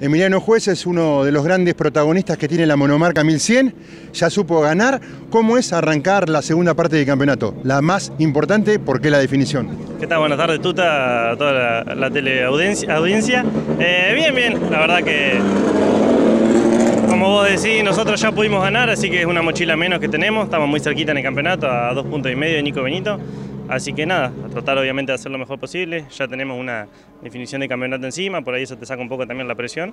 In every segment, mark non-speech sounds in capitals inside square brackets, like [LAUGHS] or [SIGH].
Emiliano Juez es uno de los grandes protagonistas que tiene la monomarca 1100, ya supo ganar. ¿Cómo es arrancar la segunda parte del campeonato? La más importante, ¿por qué la definición? ¿Qué tal? Buenas tardes, Tuta, a toda la, teleaudiencia. Eh, bien, bien, la verdad que como vos decís, nosotros ya pudimos ganar, así que es una mochila menos que tenemos, estamos muy cerquita en el campeonato, a dos puntos y medio de Nico Benito. Así que nada, a tratar obviamente de hacer lo mejor posible. Ya tenemos una definición de campeonato encima, por ahí eso te saca un poco también la presión.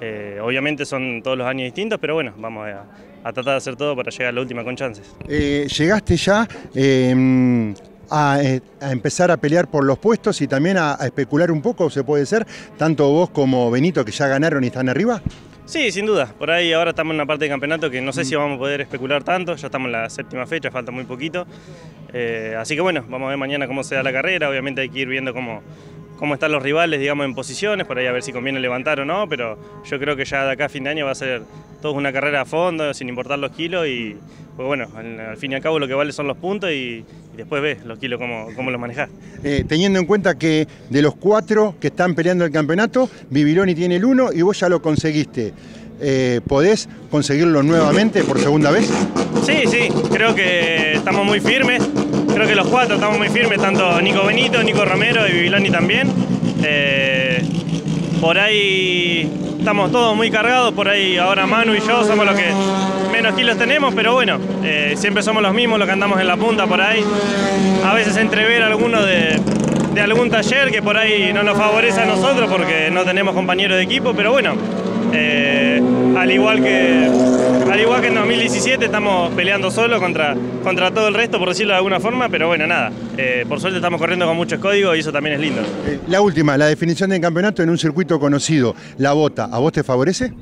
Eh, obviamente son todos los años distintos, pero bueno, vamos a, tratar de hacer todo para llegar a la última con chances. Eh, llegaste ya em, a, empezar a pelear por los puestos y también a, a especular un poco, se puede ser, tanto vos como Benito que ya ganaron y están arriba. Sí, sin duda. Por ahí ahora estamos en una parte del campeonato que no sé si vamos a poder especular tanto. Ya estamos en la séptima fecha, falta muy poquito. Eh, así que bueno, vamos a ver mañana cómo se da la carrera. Obviamente hay que ir viendo cómo, cómo están los rivales, digamos, en posiciones, por ahí a ver si conviene levantar o no. Pero yo creo que ya de acá a fin de año va a ser todo una carrera a fondo, sin importar los kilos. Y pues bueno, al, fin y al cabo lo que vale son los puntos y, después ves los kilos cómo, cómo los manejás. Eh, teniendo en cuenta que de los cuatro que están peleando el campeonato, Bibiloni tiene el uno y vos ya lo conseguiste. Eh, ¿Podés conseguirlo nuevamente por segunda vez? Sí, sí, creo que estamos muy firmes. Creo que los cuatro estamos muy firmes, tanto Nico Benito, Nico Romero y Bibiloni también. Eh, por ahí estamos todos muy cargados, por ahí ahora Manu y yo somos los que menos kilos tenemos, pero bueno, eh, siempre somos los mismos los que andamos en la punta por ahí. A veces entrever alguno de, de algún taller que por ahí no nos favorece a nosotros porque no tenemos compañeros de equipo, pero bueno, eh, al, igual que, al igual que en 2017 estamos peleando solo contra, contra todo el resto, por decirlo de alguna forma, pero bueno, nada. Eh, por suerte estamos corriendo con muchos códigos y eso también es lindo. Eh, la última, la definición del campeonato en un circuito conocido, la bota, ¿a vos te favorece?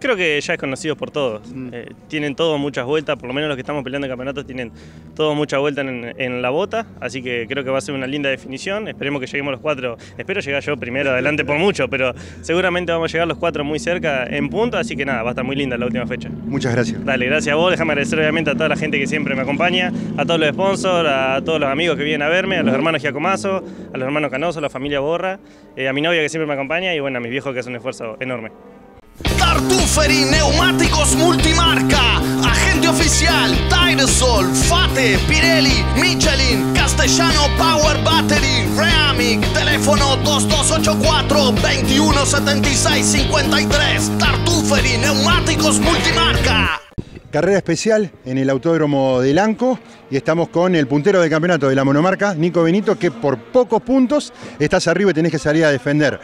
Creo que ya es conocido por todos. Mm. Eh, tienen todos muchas vueltas, por lo menos los que estamos peleando en campeonatos tienen todos muchas vueltas en, la bota, así que creo que va a ser una linda definición. Esperemos que lleguemos los cuatro. Espero llegar yo primero adelante por mucho, pero seguramente vamos a llegar los cuatro muy cerca en punto, así que nada, va a estar muy linda la última fecha. Muchas gracias. Dale, gracias a vos. Déjame agradecer obviamente a toda la gente que siempre me acompaña, a todos los sponsors, a todos los amigos que vienen a verme, a los hermanos Giacomazo, a los hermanos Canoso, a la familia Borra, eh, a mi novia que siempre me acompaña y bueno, a mis viejos que hacen un esfuerzo enorme. Tartuferi Neumáticos Multimarca, agente oficial, Tyresol, Fate, Pirelli, Michelin, Castellano Power Battery, Reamic, teléfono 2284 2176 53. Tartuferi Neumáticos Multimarca. Carrera especial en el Autódromo de Lanco y estamos con el puntero del campeonato de la monomarca, Nico Benito, que por pocos puntos estás arriba y tenés que salir a defender.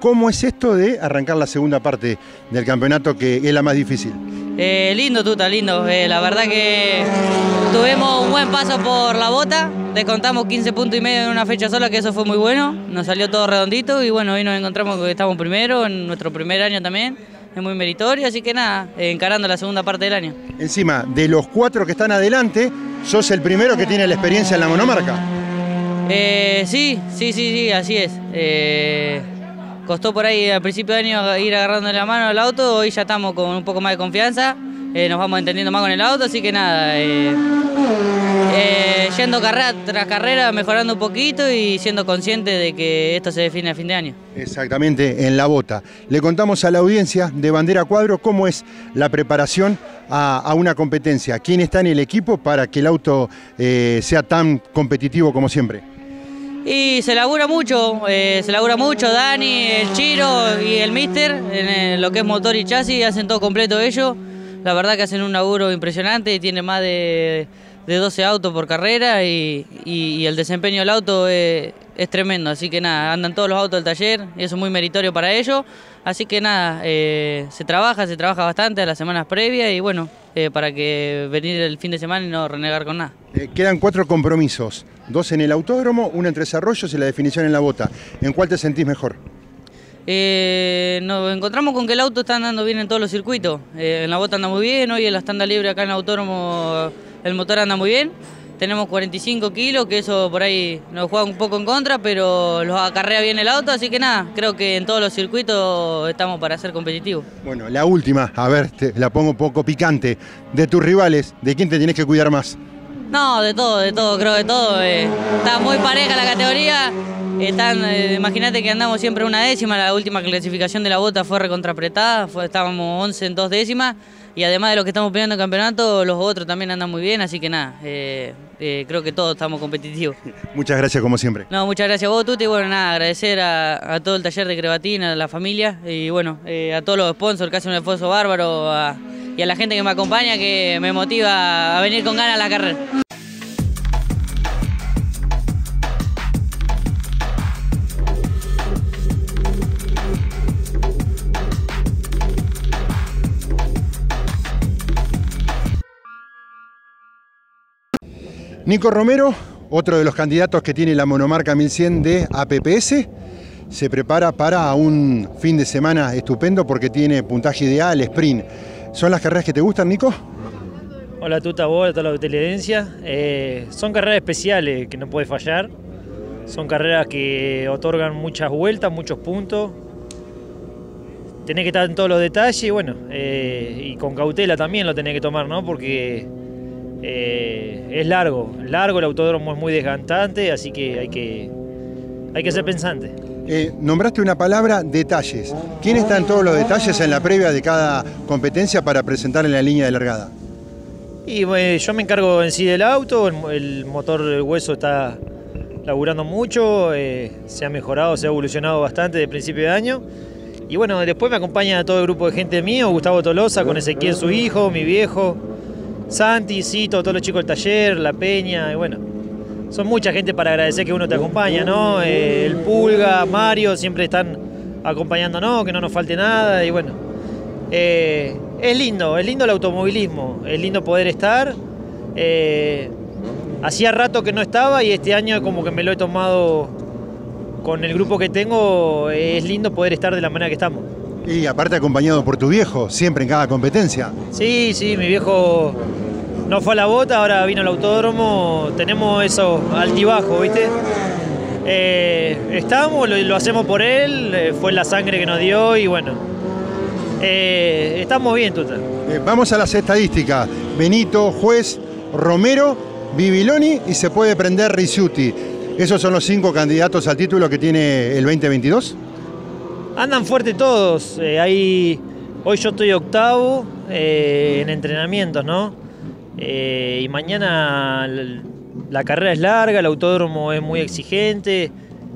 ¿Cómo es esto de arrancar la segunda parte del campeonato que es la más difícil? Eh, lindo, Tuta, lindo. Eh, la verdad que tuvimos un buen paso por la bota, descontamos 15 puntos y medio en una fecha sola, que eso fue muy bueno, nos salió todo redondito y bueno, hoy nos encontramos que estamos primero, en nuestro primer año también, es muy meritorio, así que nada, eh, encarando la segunda parte del año. Encima, de los cuatro que están adelante, sos el primero que tiene la experiencia en la monomarca. sí, sí, sí, sí, así es. Costó por ahí al principio de año ir agarrando la mano al auto, hoy ya estamos con un poco más de confianza, eh, nos vamos entendiendo más con el auto, así que nada, eh, eh, yendo carrera tras carrera, mejorando un poquito y siendo consciente de que esto se define a fin de año. Exactamente, en la bota. Le contamos a la audiencia de Bandera Cuadro cómo es la preparación a, una competencia, quién está en el equipo para que el auto sea tan competitivo como siempre. Y se labura mucho, eh, se labura mucho, Dani, el Chiro y el Mister, en lo que es motor y chasis, hacen todo completo ellos. La verdad que hacen un laburo impresionante, tiene más de, 12 autos por carrera y, el desempeño del auto es, tremendo. Así que nada, andan todos los autos del taller y eso es muy meritorio para ellos. Así que nada, eh, se trabaja, se trabaja bastante a las semanas previas y bueno, eh, para que venir el fin de semana y no renegar con nada. quedan cuatro compromisos dos en el autódromo, una en Tres Arroyos y la definición en la bota. ¿En cuál te sentís mejor? Eh, nos encontramos con que el auto está andando bien en todos los circuitos. Eh, en la bota anda muy bien, hoy en la estanda libre acá en el autódromo el motor anda muy bien. Tenemos 45 kilos, que eso por ahí nos juega un poco en contra, pero los acarrea bien el auto, así que nada, creo que en todos los circuitos estamos para ser competitivos. Bueno, la última, a ver, te la pongo un poco picante. De tus rivales, ¿de quién te tienes que cuidar más? No, de todo, de todo, creo de todo. eh. está muy pareja la categoría. Eh, imagínate que andamos siempre una décima, la última clasificación de la bota fue recontrapretada, fue, estábamos 11 en dos décimas y además de los que estamos peleando en campeonato, los otros también andan muy bien, así que nada, eh, eh, creo que todos estamos competitivos. [LAUGHS] Muchas gracias como siempre. No, muchas gracias a vos, Tuti. Bueno, nada, agradecer a, a todo el taller de Crebatina, a la familia y bueno, eh, a todos los sponsors que hacen un esfuerzo bárbaro a- y a la gente que me acompaña que me motiva a venir con ganas a la carrera. Nico Romero, otro de los candidatos que tiene la monomarca 1100 de APPS, se prepara para un fin de semana estupendo porque tiene puntaje ideal, sprint. ¿Son las carreras que te gustan, Nico? Hola Tuta, vos, a toda la televidencia. Eh, son carreras especiales que no puede fallar. Son carreras que otorgan muchas vueltas, muchos puntos. Tenés que estar en todos los detalles y bueno, eh, y con cautela también lo tenés que tomar, ¿no? Porque eh, es largo, largo, el autódromo es muy desgastante, así que hay que, hay que ser pensante. Eh, nombraste una palabra, detalles. ¿Quién está en todos los detalles en la previa de cada competencia para presentar en la línea de largada? Y yo me encargo en sí del auto, el, el motor del hueso está laburando mucho, eh, se ha mejorado, se ha evolucionado bastante de principio de año. Y bueno, después me acompaña todo el grupo de gente mío, Gustavo Tolosa, con Ezequiel su hijo, mi viejo, Santi, Cito, todos los chicos del taller, La Peña, y bueno. Son mucha gente para agradecer que uno te acompaña, ¿no? Eh, el Pulga, Mario, siempre están acompañándonos, que no nos falte nada, y bueno. Eh, es lindo, es lindo el automovilismo, es lindo poder estar. Eh, hacía rato que no estaba y este año como que me lo he tomado con el grupo que tengo, es lindo poder estar de la manera que estamos. Y aparte acompañado por tu viejo, siempre en cada competencia. Sí, sí, mi viejo no fue a la bota, ahora vino al autódromo, tenemos eso altibajos, ¿viste? Eh, estamos, lo, lo hacemos por él, eh, fue la sangre que nos dio y bueno, eh, estamos bien, Tuta. Eh, vamos a las estadísticas. Benito, Juez, Romero, Bibiloni y se puede prender Ricciuti. ¿Esos son los cinco candidatos al título que tiene el 2022? Andan fuerte todos. hay- hoy yo estoy octavo en entrenamientos, ¿no? Eh, y mañana la carrera es larga, el autódromo es muy exigente,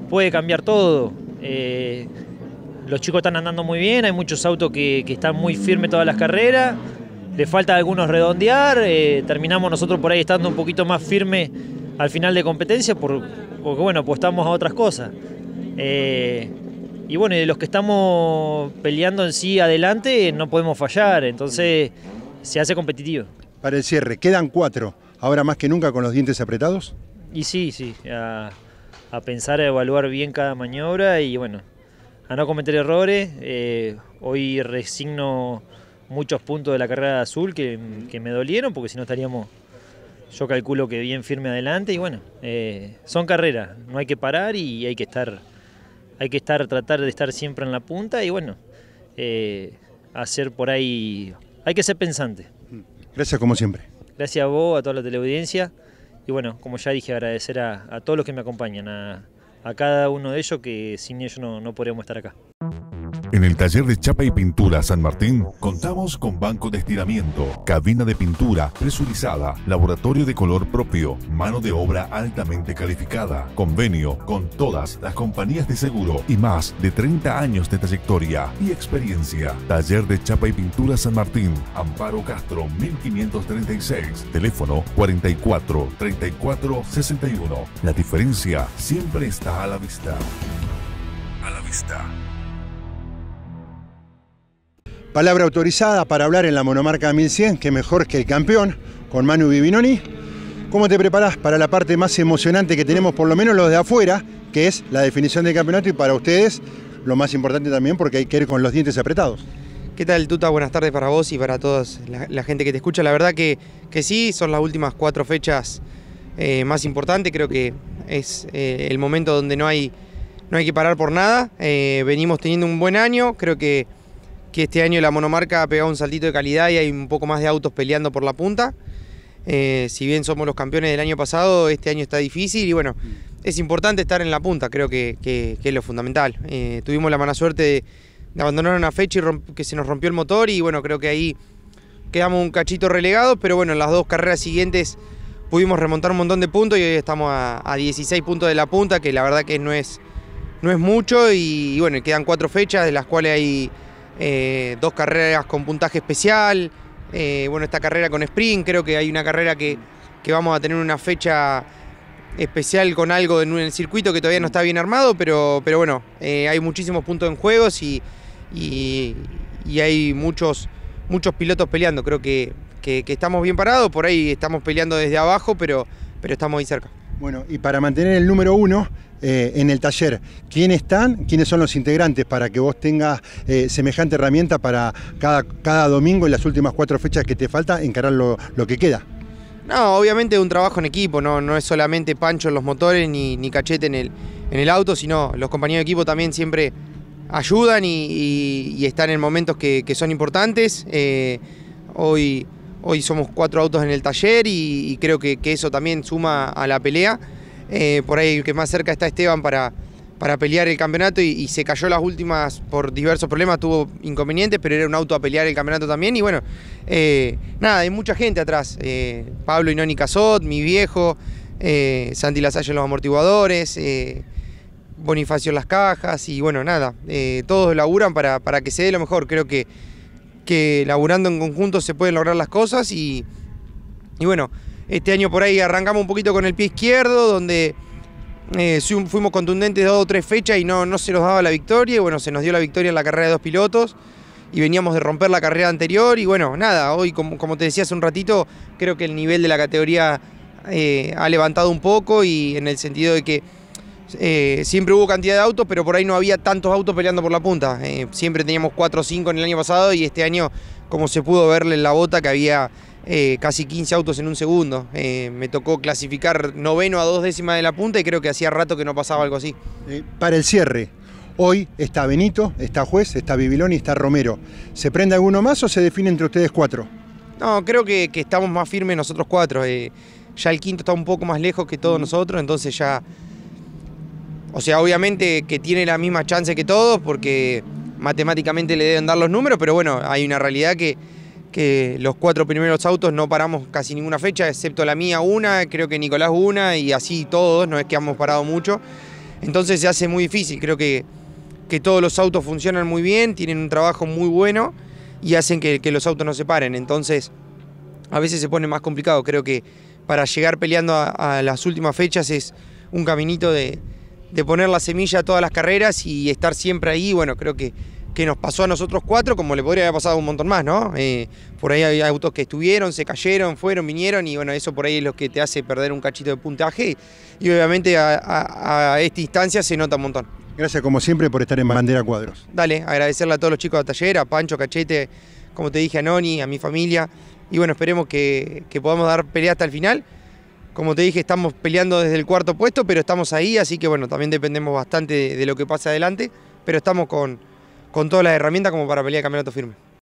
puede cambiar todo. Eh, los chicos están andando muy bien, hay muchos autos que, están muy firmes todas las carreras. Le falta algunos redondear, eh, terminamos nosotros por ahí estando un poquito más firme al final de competencia por- porque bueno, apostamos a otras cosas. Y bueno, de los que estamos peleando en sí adelante, no podemos fallar, entonces se hace competitivo. Para el cierre, quedan cuatro. Ahora más que nunca con los dientes apretados. Y sí, sí, a, pensar, a evaluar bien cada maniobra y bueno, a no cometer errores. Eh, hoy resigno muchos puntos de la carrera azul que, que me dolieron porque si no estaríamos, yo calculo que bien firme adelante y bueno, eh, son carreras, no hay que parar y hay que estar, hay que estar, tratar de estar siempre en la punta y bueno, eh, hacer por ahí, hay que ser pensante. Gracias como siempre. Gracias a vos, a toda la teleaudiencia. Y bueno, como ya dije, agradecer a, todos los que me acompañan, a, a cada uno de ellos que sin ellos no, no podríamos estar acá. En el taller de chapa y pintura San Martín contamos con banco de estiramiento, cabina de pintura presurizada, laboratorio de color propio, mano de obra altamente calificada, convenio con todas las compañías de seguro y más de 30 años de trayectoria y experiencia. Taller de chapa y pintura San Martín, Amparo Castro 1536, teléfono 44 34 61. La diferencia siempre está a la vista. A la vista. Palabra autorizada para hablar en la monomarca 1100, que mejor que el campeón, con Manu Bibinoni. ¿Cómo te preparas para la parte más emocionante que tenemos, por lo menos los de afuera, que es la definición del campeonato y para ustedes lo más importante también porque hay que ir con los dientes apretados? ¿Qué tal, Tuta? Buenas tardes para vos y para toda la, la gente que te escucha. La verdad que, que sí, son las últimas cuatro fechas eh, más importantes. Creo que es eh, el momento donde no hay, no hay que parar por nada. Eh, venimos teniendo un buen año. Creo que, que este año la monomarca ha pegado un saltito de calidad y hay un poco más de autos peleando por la punta. Eh, si bien somos los campeones del año pasado, este año está difícil y bueno, es importante estar en la punta, creo que, que- que es lo fundamental. Eh, tuvimos la mala suerte de, de abandonar una fecha y romp- que se nos rompió el motor y bueno, creo que ahí quedamos un cachito relegados, pero bueno, en las dos carreras siguientes pudimos remontar un montón de puntos y hoy estamos a, a 16 puntos de la punta, que la verdad que no es, no es mucho y, y bueno, quedan cuatro fechas de las cuales hay eh, dos carreras con puntaje especial, eh, bueno, esta carrera con sprint, creo que hay una carrera que, que vamos a tener una fecha especial con algo en el circuito que todavía no está bien armado, pero, pero bueno, eh, hay muchísimos puntos en juegos y, y- hay muchos, muchos pilotos peleando. Creo que, que- que estamos bien parados, por ahí estamos peleando desde abajo, pero, pero estamos ahí cerca. Bueno, y para mantener el número uno eh, en el taller, ¿quiénes están? ¿Quiénes son los integrantes para que vos tengas eh, semejante herramienta para cada, cada domingo en las últimas cuatro fechas que te falta encarar lo, lo que queda? No, obviamente es un trabajo en equipo, no, no es solamente Pancho en los motores ni, ni Cachete en el, en el auto, sino los compañeros de equipo también siempre ayudan y, y- y están en momentos que, que son importantes. Eh, hoy, hoy somos cuatro autos en el taller y, creo que, eso también suma a la pelea. Eh, por ahí el que más cerca está Esteban para, para pelear el campeonato y, se cayó las últimas por diversos problemas, tuvo inconvenientes, pero era un auto a pelear el campeonato también. Y bueno, eh, nada, hay mucha gente atrás. Eh, Pablo y Noni Casot, mi viejo, eh, Santi Lasalle en los amortiguadores, Bonifacio en las cajas y bueno, nada, todos laburan para, para que se dé lo mejor. Creo que, que laburando en conjunto se pueden lograr las cosas y, y bueno, este año por ahí arrancamos un poquito con el pie izquierdo, donde eh, fu- fuimos contundentes dos o tres fechas y no, no se nos daba la victoria. Y bueno, se nos dio la victoria en la carrera de dos pilotos y veníamos de romper la carrera anterior. Y bueno, nada, hoy, como, como te decía hace un ratito, creo que el nivel de la categoría eh, ha levantado un poco y en el sentido de que eh, siempre hubo cantidad de autos, pero por ahí no había tantos autos peleando por la punta. Eh, siempre teníamos 4 o 5 en el año pasado y este año, como se pudo verle en la bota, que había eh, casi 15 autos en un segundo. Me tocó clasificar noveno a dos décimas de la punta y creo que hacía rato que no pasaba algo así. Para el cierre, hoy está Benito, está Juez, está Bibilón y está Romero. ¿Se prende alguno más o se define entre ustedes cuatro? No, creo que, que estamos más firmes nosotros cuatro. ya el quinto está un poco más lejos que todos nosotros, entonces ya. O sea, obviamente que tiene la misma chance que todos, porque matemáticamente le deben dar los números, pero bueno, hay una realidad que, que los cuatro primeros autos no paramos casi ninguna fecha, excepto la mía una, creo que Nicolás una, y así todos, no es que hemos parado mucho. Entonces se hace muy difícil, creo que, que todos los autos funcionan muy bien, tienen un trabajo muy bueno y hacen que, los autos no se paren. Entonces a veces se pone más complicado. Creo que para llegar peleando a las últimas fechas es un caminito de, de poner la semilla a todas las carreras y estar siempre ahí. Bueno, creo que, que nos pasó a nosotros cuatro, como le podría haber pasado a un montón más, ¿no? Eh, por ahí hay autos que estuvieron, se cayeron, fueron, vinieron y bueno, eso por ahí es lo que te hace perder un cachito de puntaje y obviamente a, a- a esta instancia se nota un montón. Gracias como siempre por estar en Bandera Cuadros. Dale, agradecerle a todos los chicos de taller, a Pancho, Cachete, como te dije, a Noni, a mi familia. Y bueno, esperemos que, que podamos dar pelea hasta el final. Como te dije, estamos peleando desde el cuarto puesto, pero estamos ahí, así que bueno, también dependemos bastante de, lo que pase adelante, pero estamos con, con todas las herramientas como para pelear el campeonato firme.